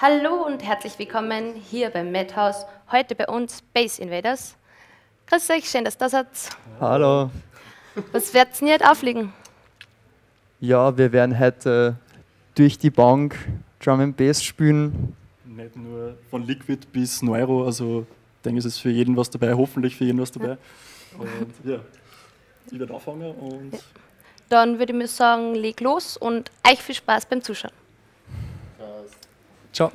Hallo und herzlich willkommen hier beim Madhouse. Heute bei uns Space Invaders. Grüß euch, schön, dass ihr da seid. Hallo. Was werdet ihr heute auflegen? Ja, wir werden heute durch die Bank Drum and Bass spielen. Nicht nur von Liquid bis Neuro, also ich denke, es ist für jeden was dabei, hoffentlich für jeden was dabei. Und ja, ich werde anfangen und Dann würde ich mir sagen, leg los und euch viel Spaß beim Zuschauen. Ciao.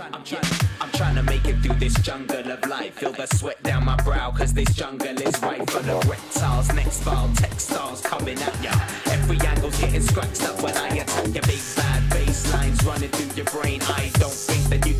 I'm trying to make it through this jungle of life. Feel the sweat down my brow, cause this jungle is right full of reptiles, next file, textiles coming at ya. Every angle's getting scratched up when I attack your big bad bass lines running through your brain. I don't think that you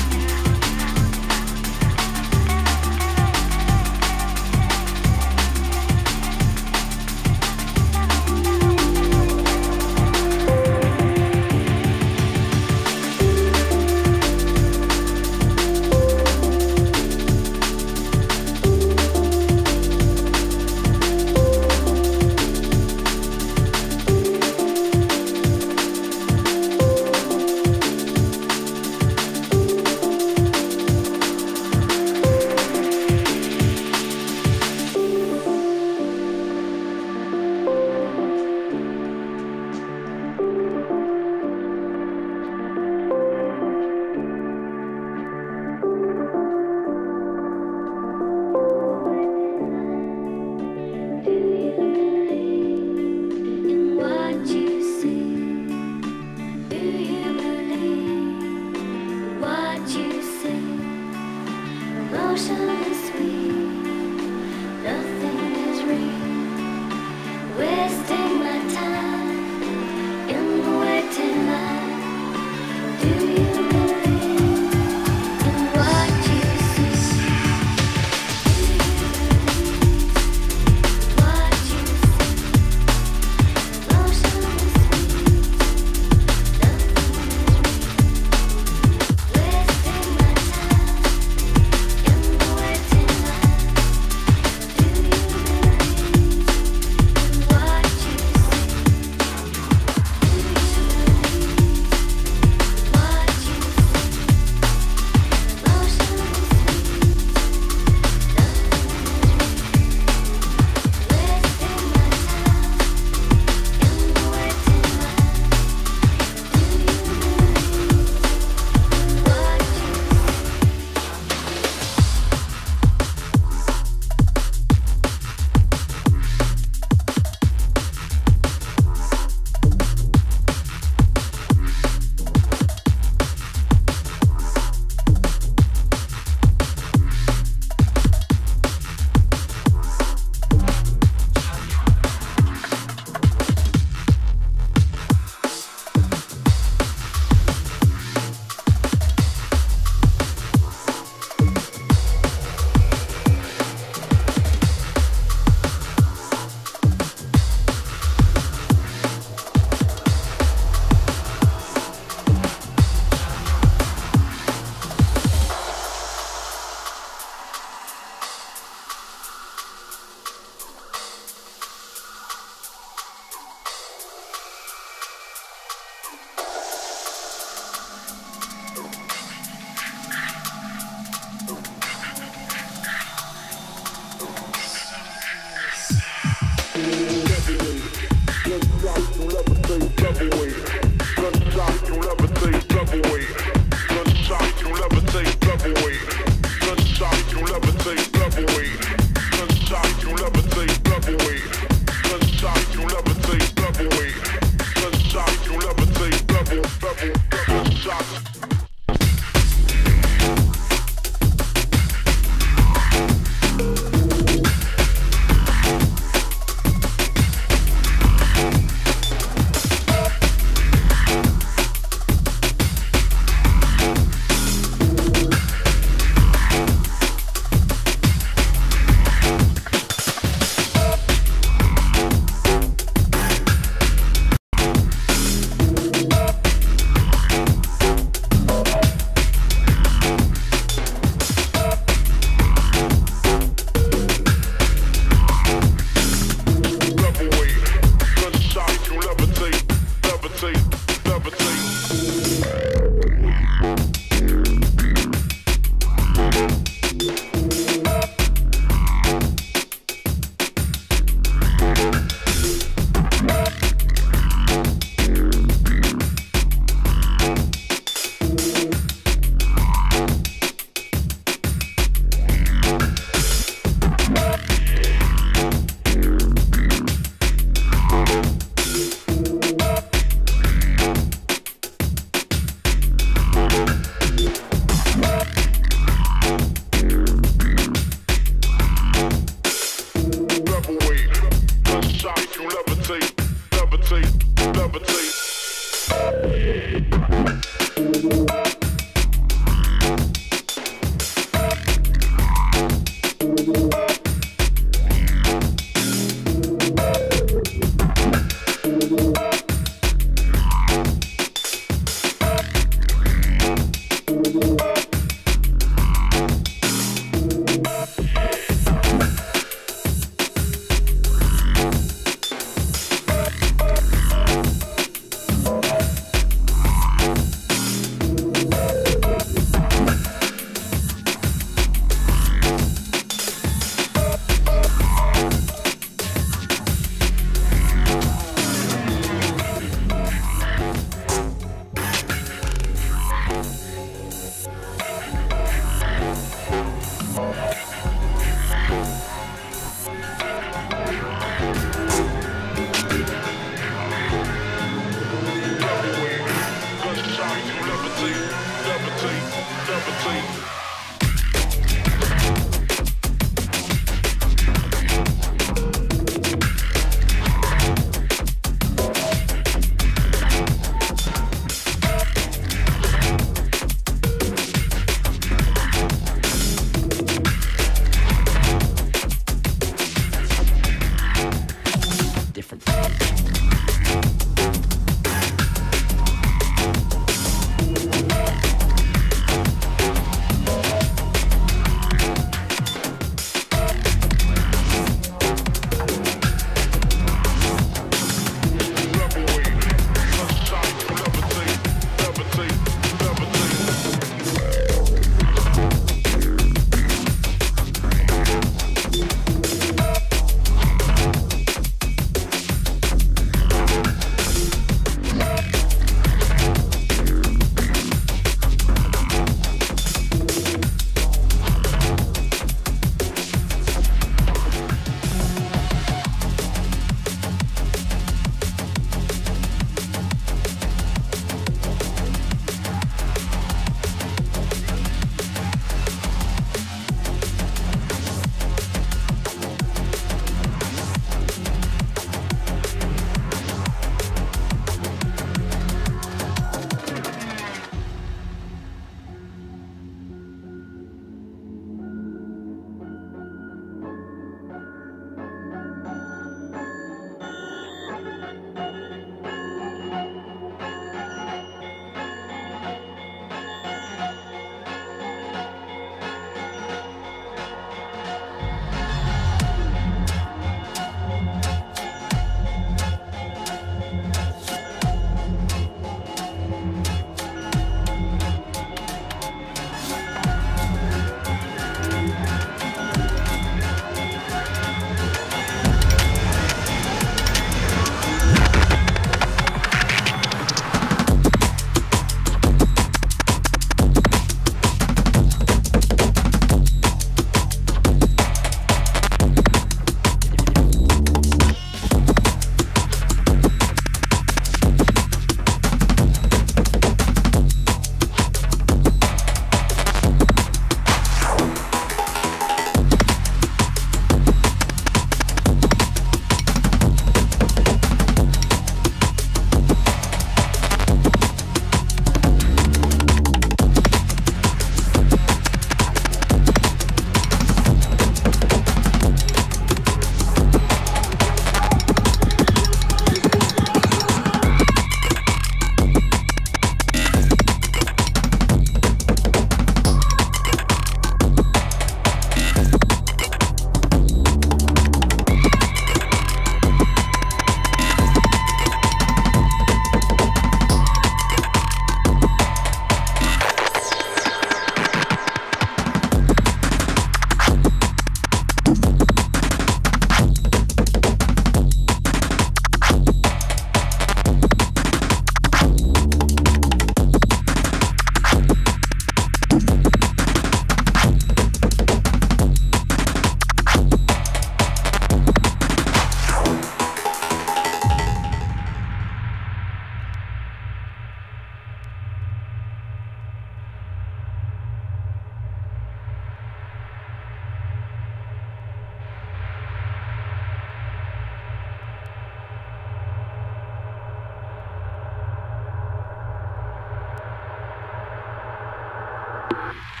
you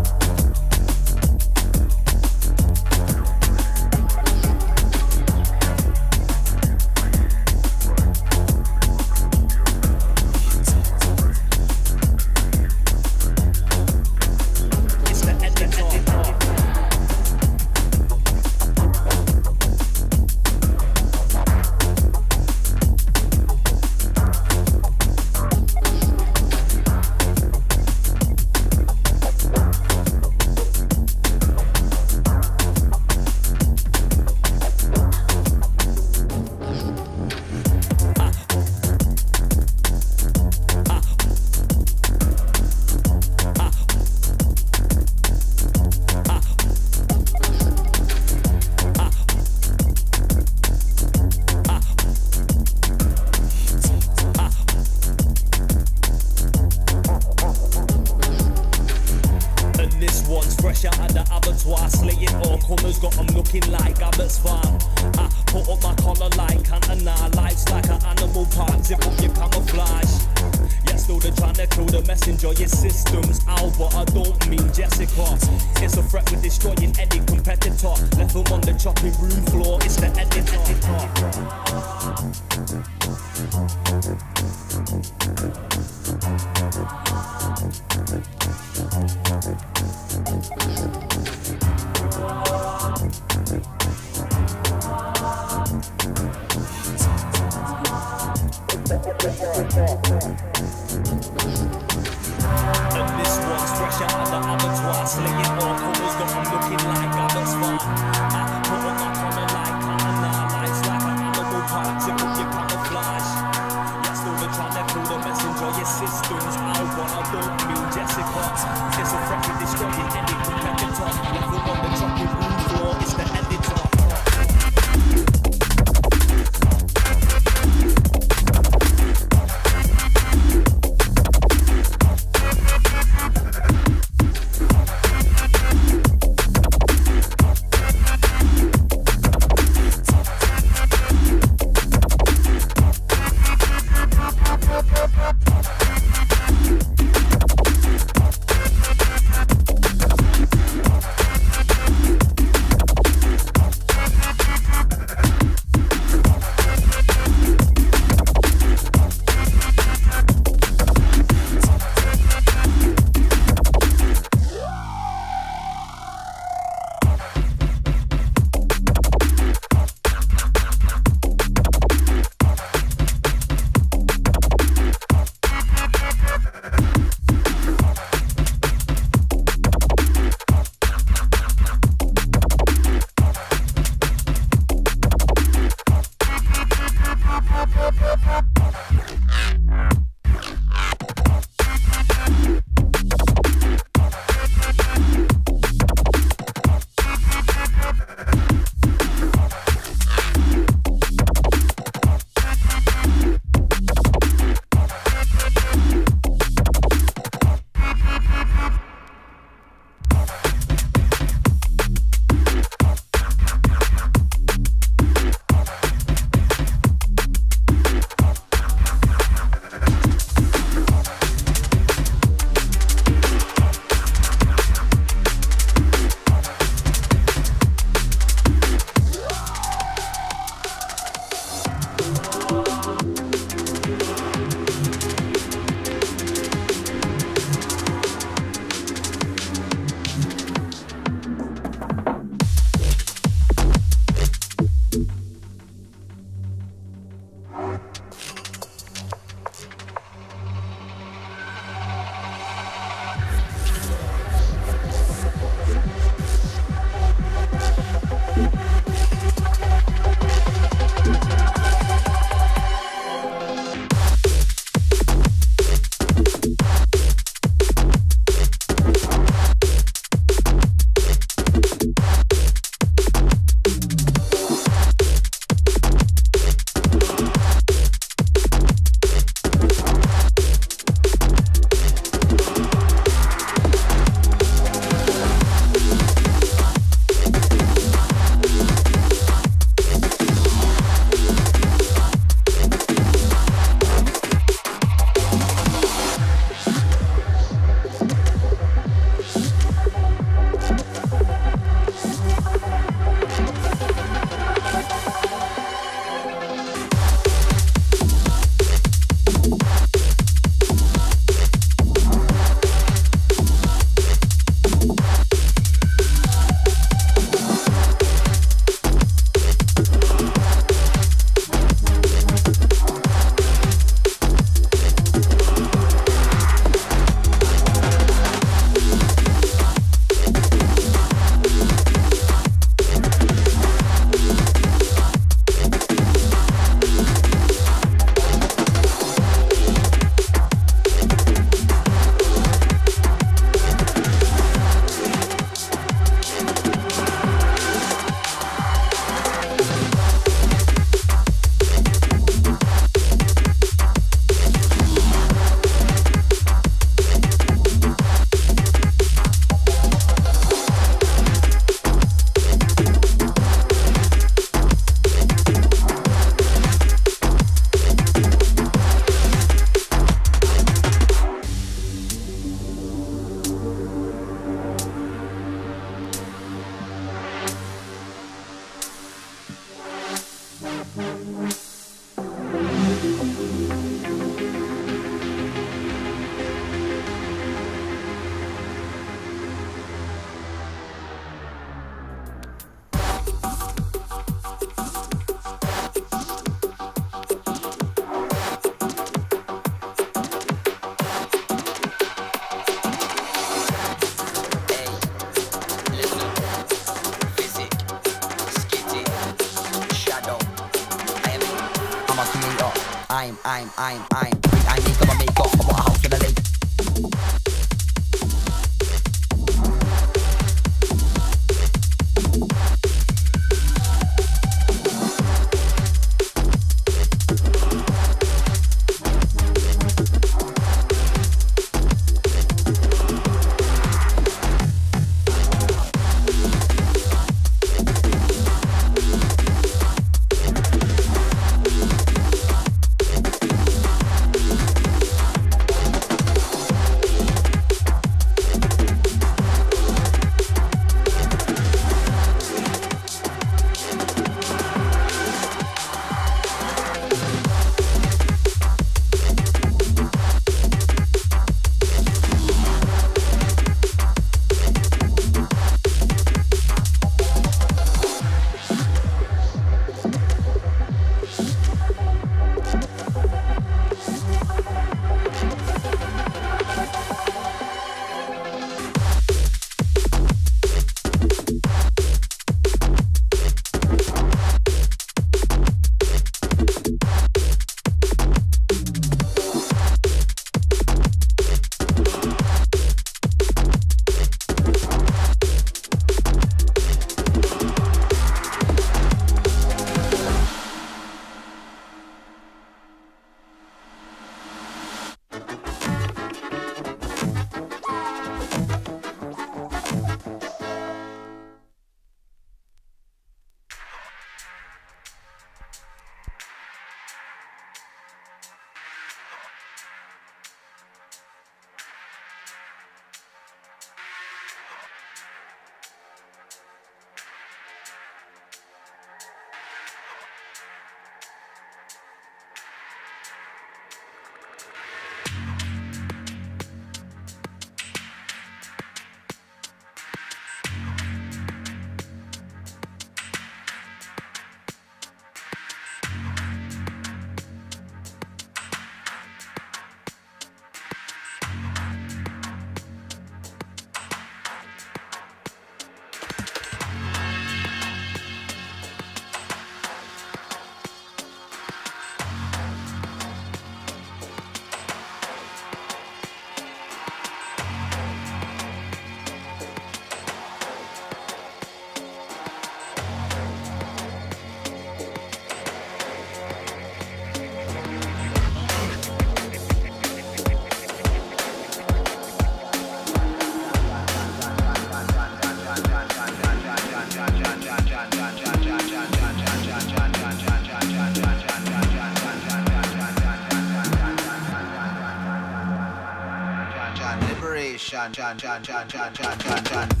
John, John, John, John, John, John, John.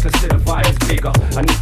consider violence bigger. I need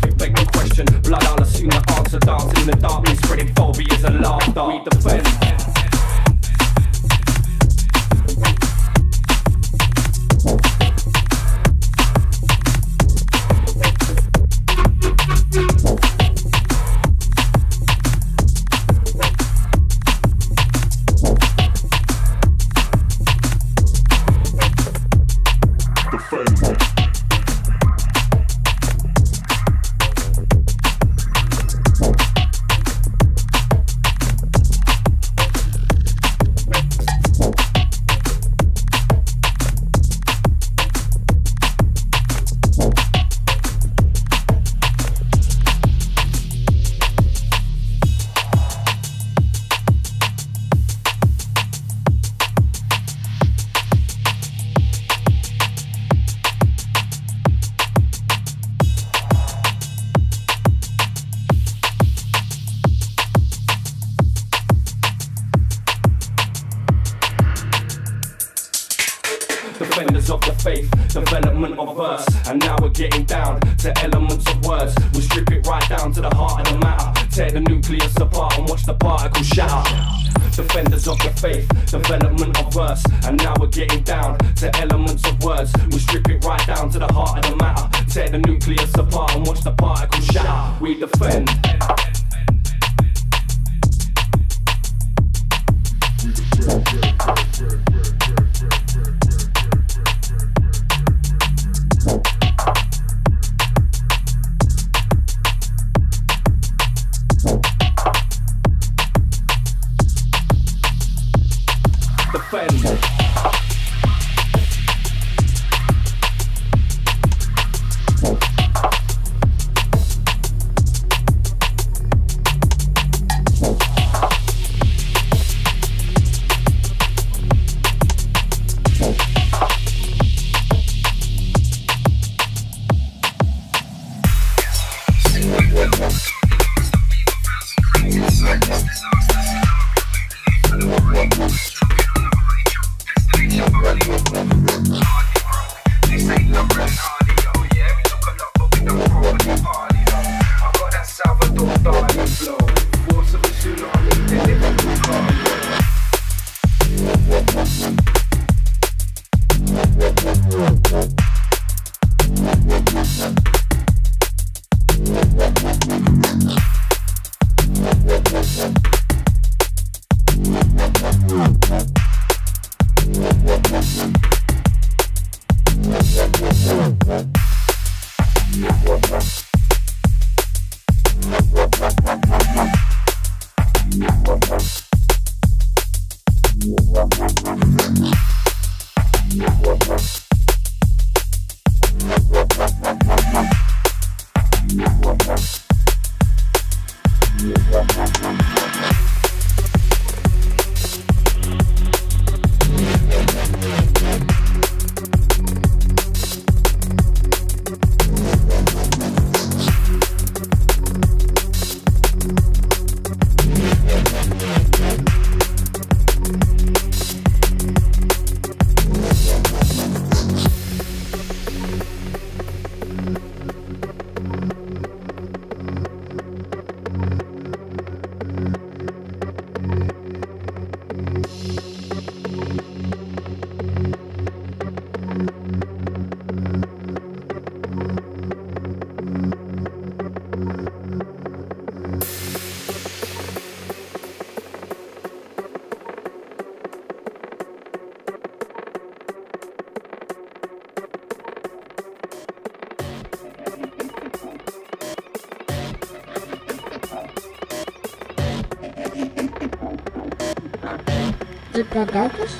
Lagartas?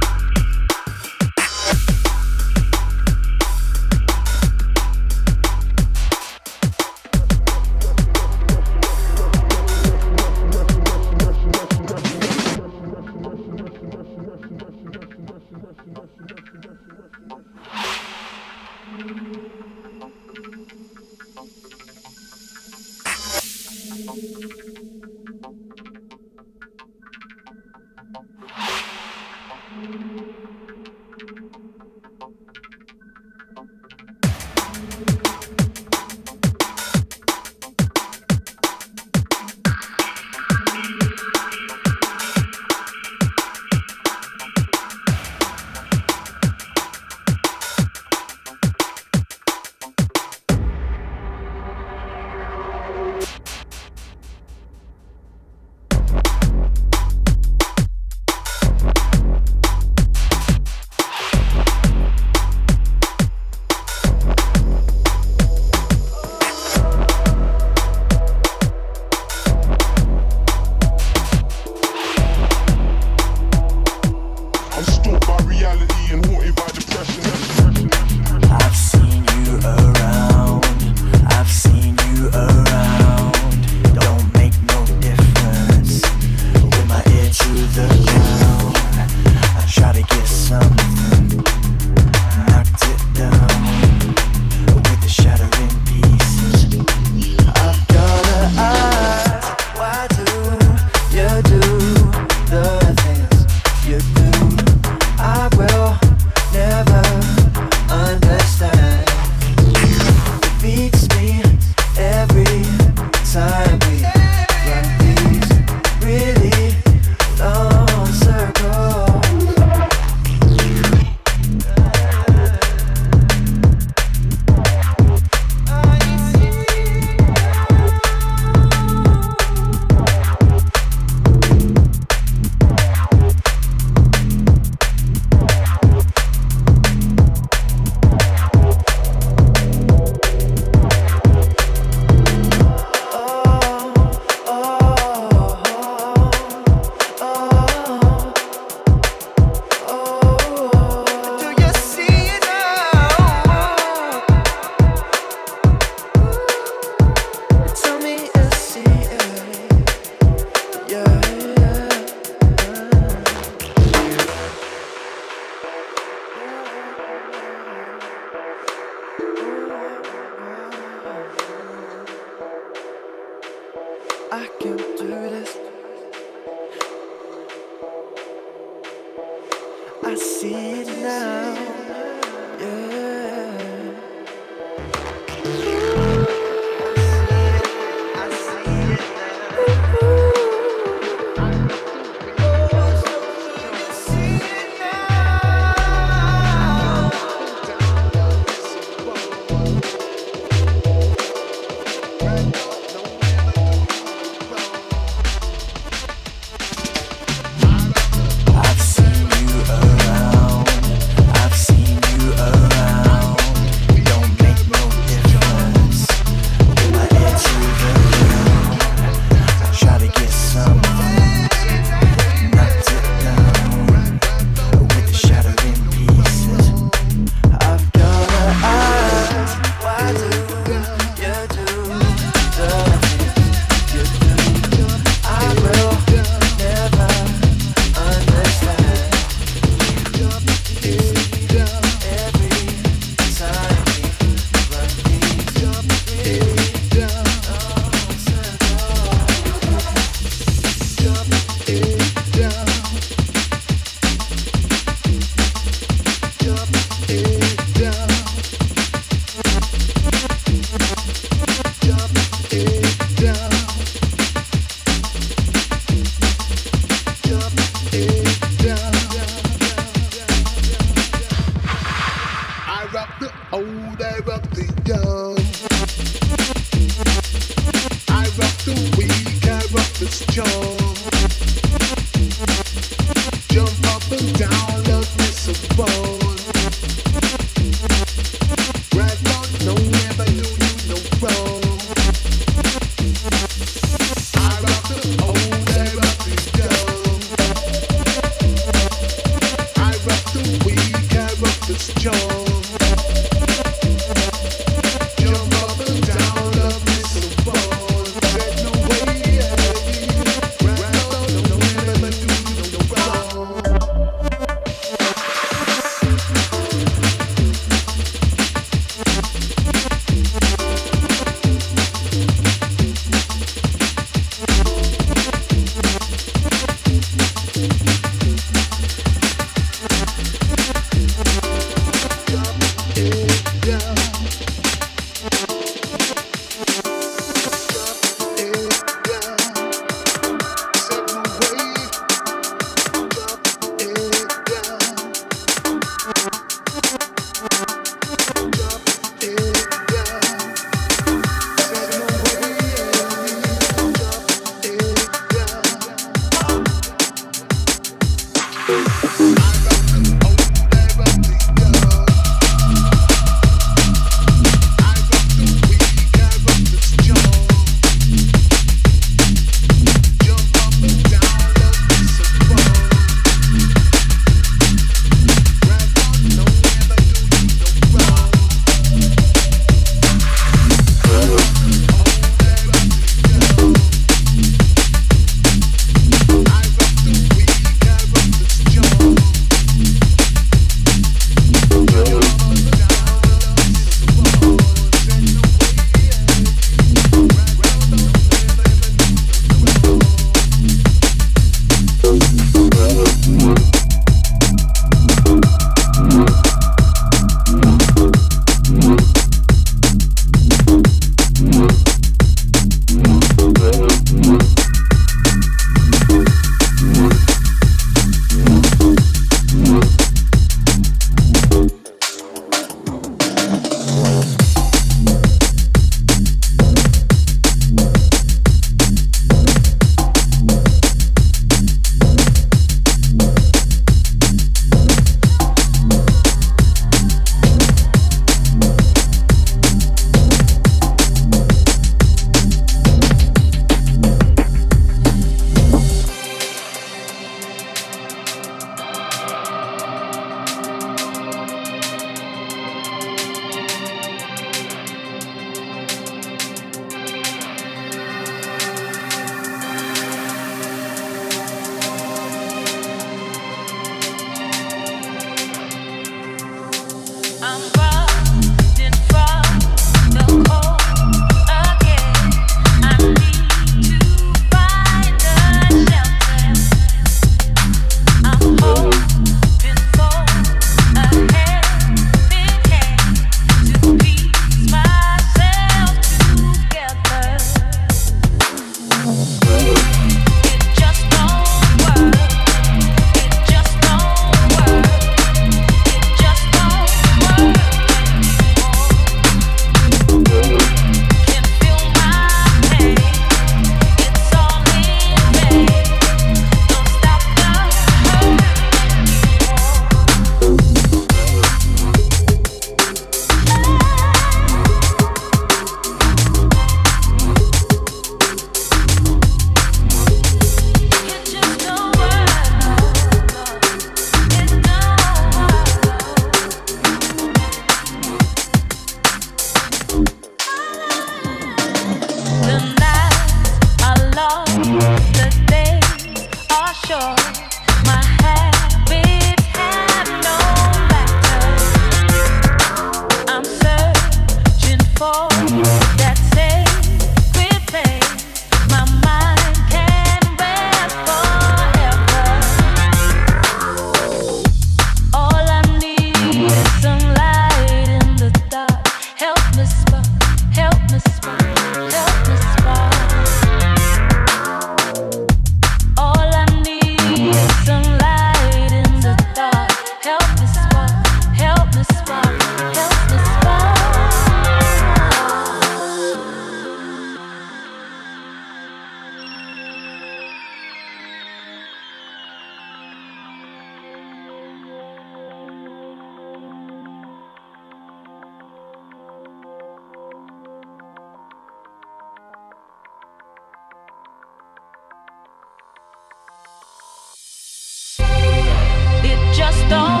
Don't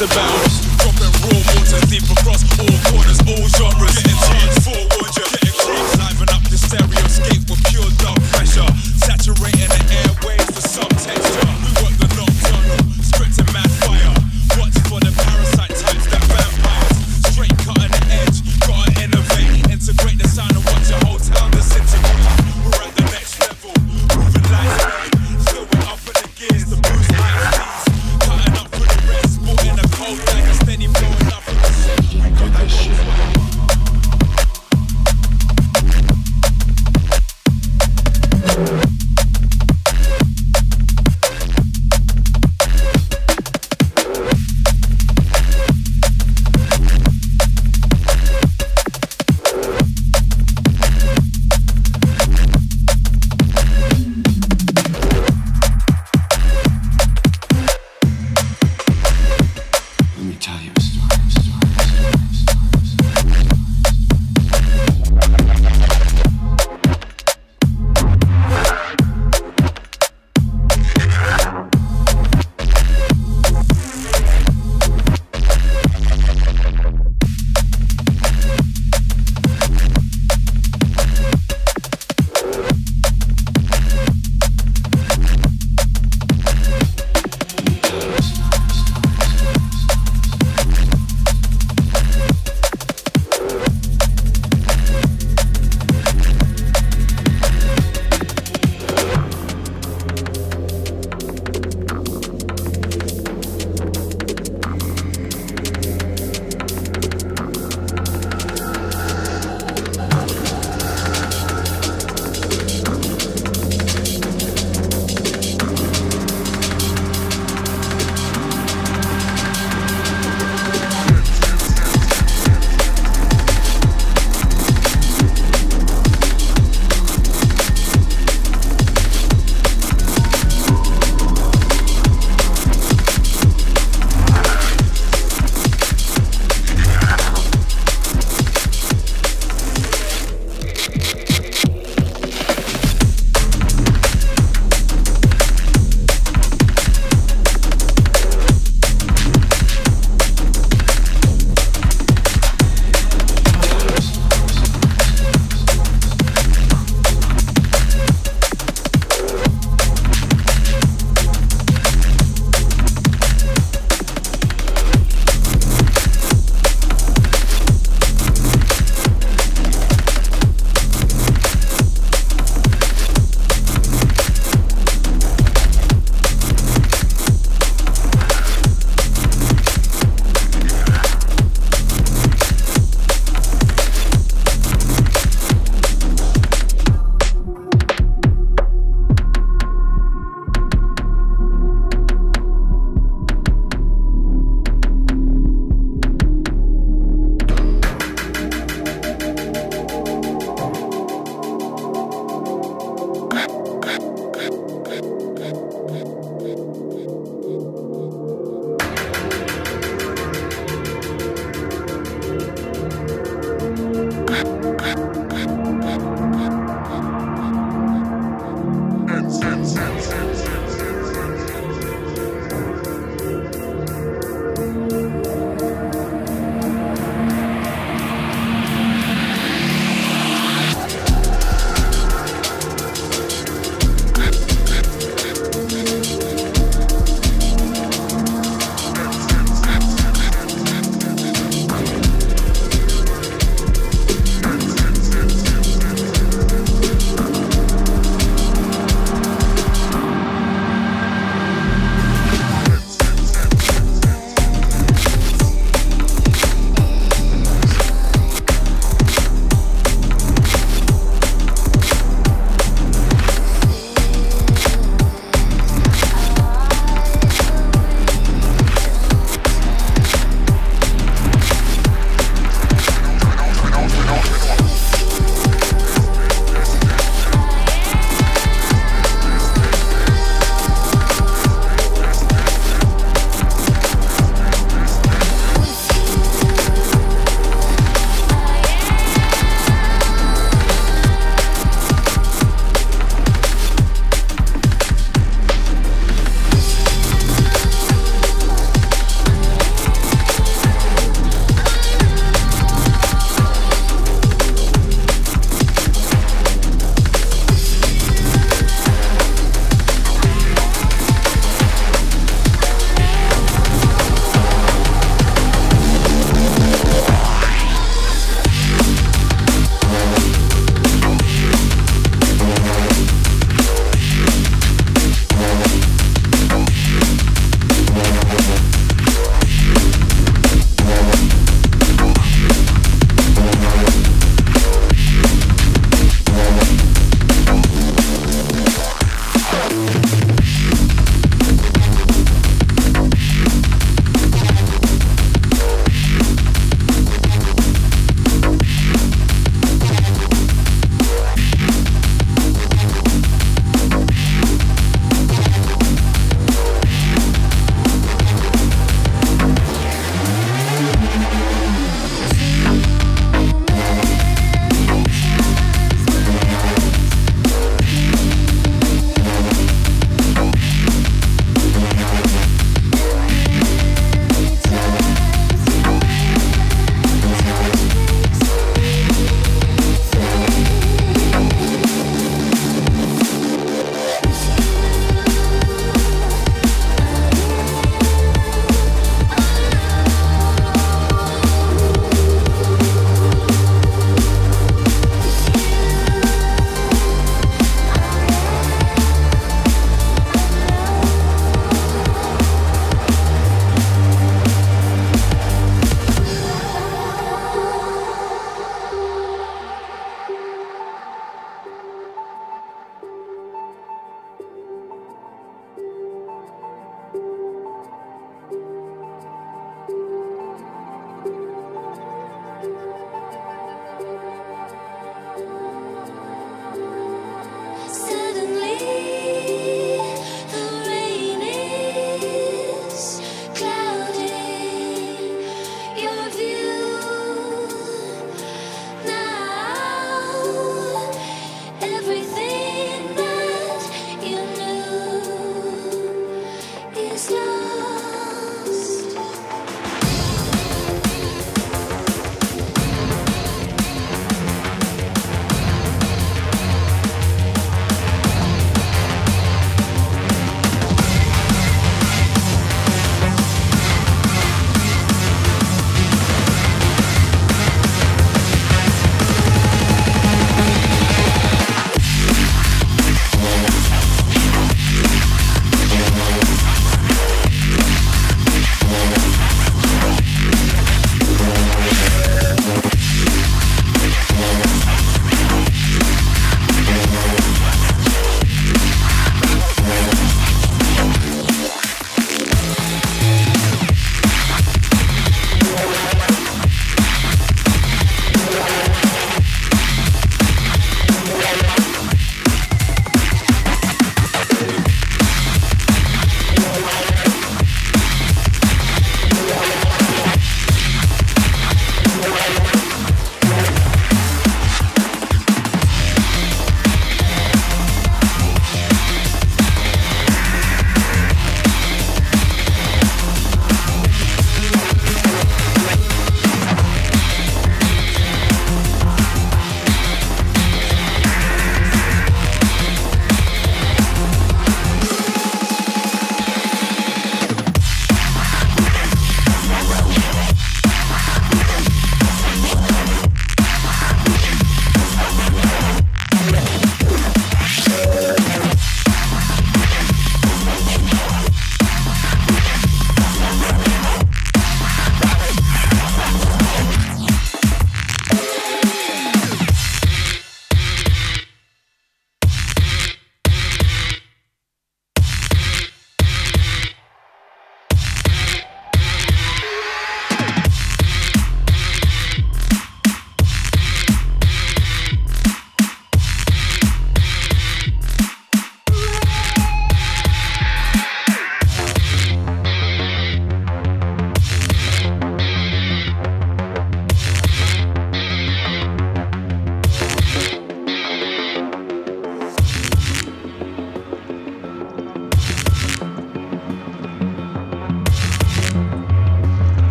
about. Drop raw water deep across all